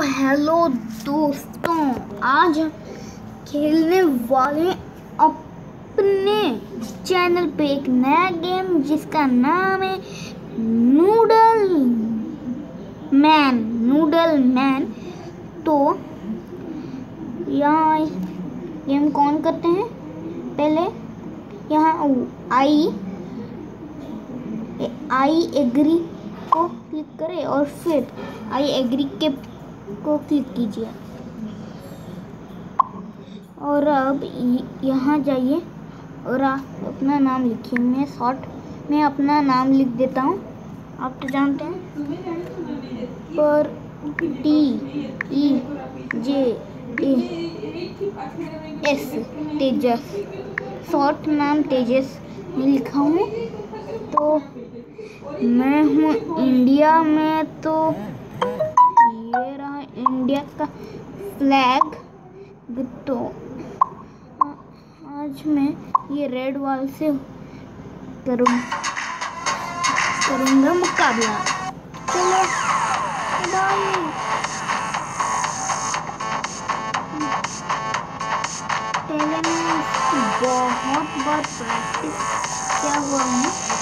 Hello दोस्तों, आज हम खेलने वाले अपने चैनल पे एक नया गेम जिसका नाम है नूडल मैन नूडल मैन। तो यहाँ गेम कौन करते हैं। पहले यहाँ आई आई एग्री को क्लिक करें और फिर आई एग्री के को क्लिक कीजिए। और अब यहाँ जाइए और अपना नाम लिखिए। मैं शॉर्ट में अपना नाम लिख देता हूँ। आप तो जानते हैं। पर T E J A S Tejas. Short नाम तेजस। में लिखा हूँ। तो मैं हूँ इंडिया में तो इंडिया का फ्लैग तो आज मैं ये रेड वॉल से करूँ, करूँगा मुकाबला। चलो, बाय। पहले मैं बहुत बार प्रैक्टिस किया हुआ हूँ।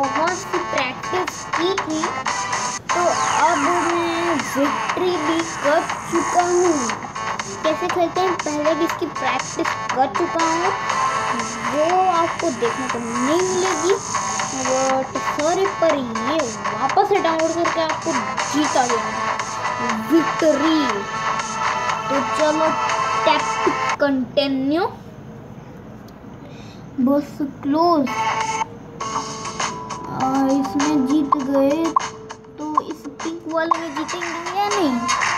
बहुत सी प्रैक्टिस की थी तो अब मैं विक्ट्री भी कर चुका हूँ। कैसे खेलते हैं? पहले भी इसकी प्रैक्टिस कर चुका हूँ। वो आपको देखने को नहीं मिलेगी। बट सॉरी पर ये वापस से डाउनलोड करके आपको जीता गया विक्ट्री तो चलो टैप कंटिन्यू बस क्लोज इसमें जीत गए तो इस पिंक वाले में जीतेंगे या नहीं?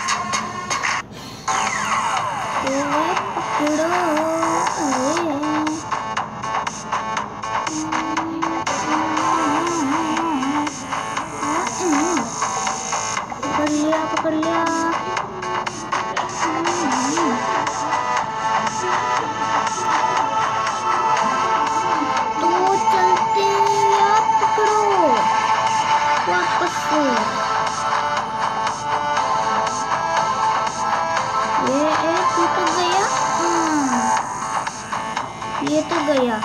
वापस से ये ये तू तो गया हाँ ये तो गया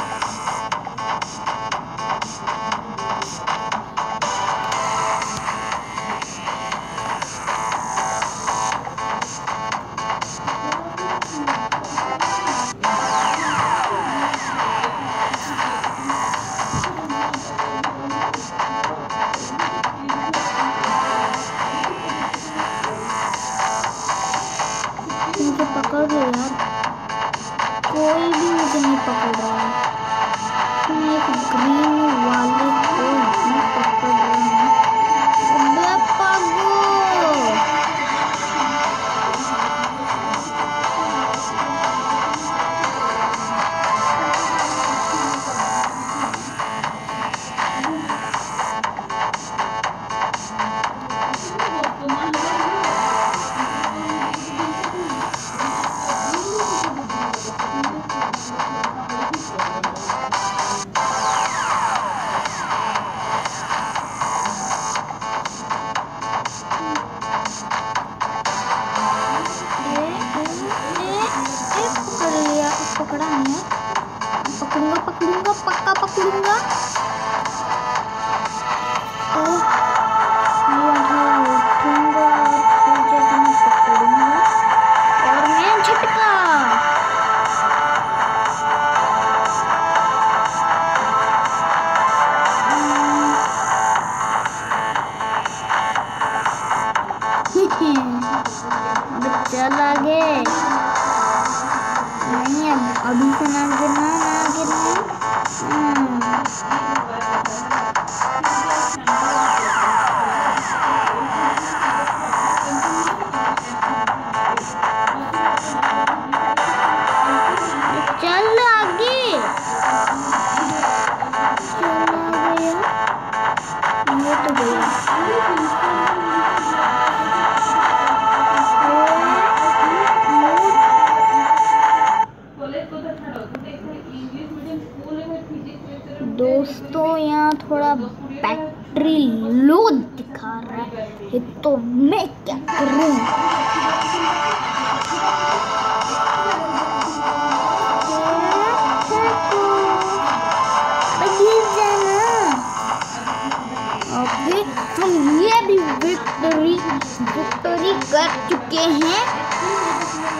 विक्टोरी कर चुके हैं।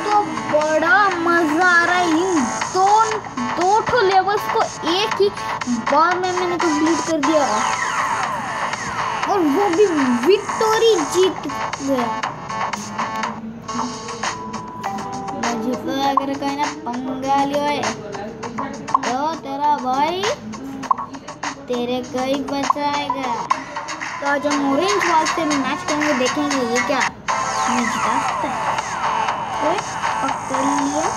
तो बड़ा मज़ा आ रहा है इन दो दो ठो लेवल्स को एक ही बार में मैंने कंप्लीट कर दिया। और वो भी विक्टोरी जीत गया। अगर तो कहीं ना पंगा लियो तो तेरा भाई, तेरे को बचाएगा। तो आज हम ऑरेंज वॉल से मैच करेंगे देखेंगे ये क्या? हमें पकड़ लिया।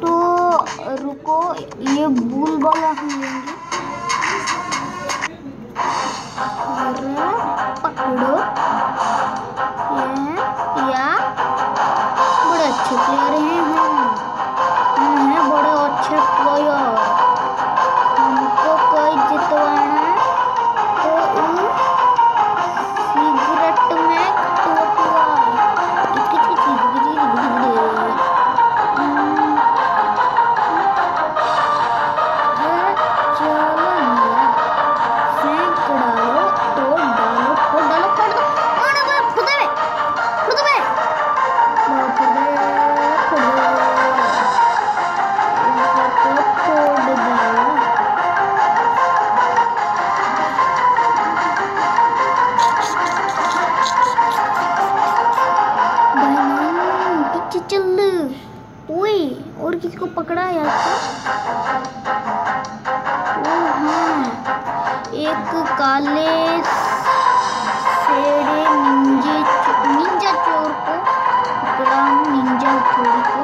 तो रुको, ये बुल वाला हम लेंगे। और पकड़ो। ये, या। बड़े अच्छे प्लेयर हैं। ओए, और किसको पकड़ा यार ओ हाँ एक काले निंजे निंजा चोर को पकड़ा निंजा थोड़ी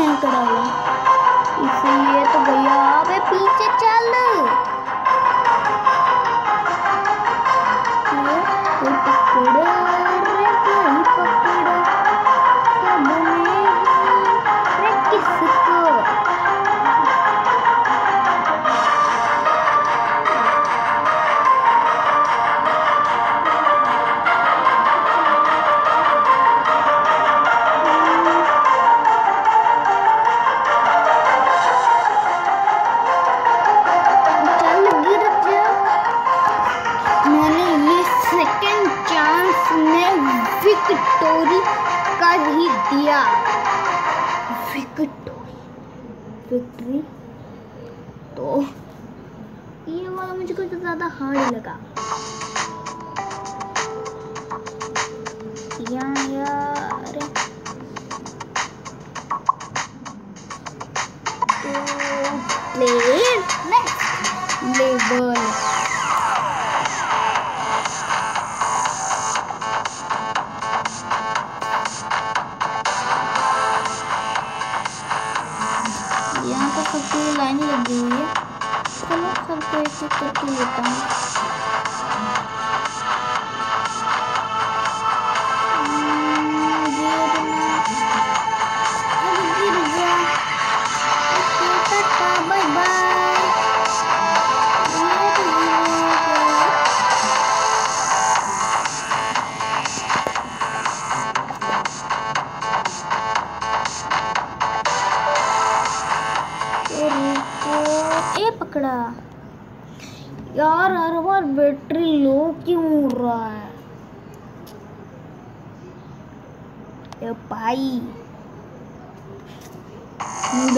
सेव करा इसलिए या विक्ट्री। तो ये वाला मुझे कुछ ज़्यादा हार्ड लगा। या यार तो player next level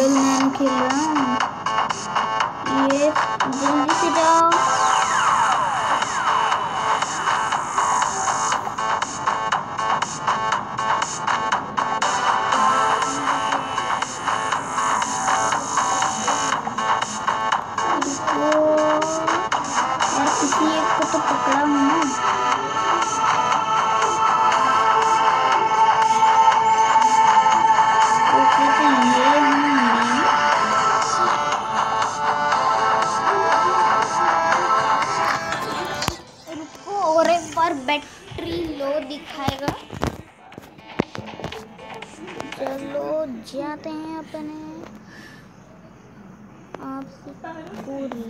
middleman kill round. Yes, don't. Button है। आप पूरी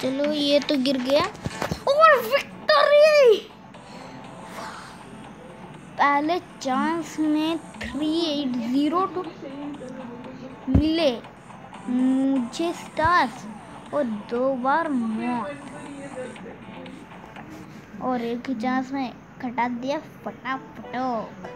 चलो, ये तो गिर गया। और विक्टोरी पहले चांस में थ्री एट ज़ीरो टू मिले। मुझे स्टार्स और दो बार मौत। और एक ही चांस में खटा दिया फटाफटोक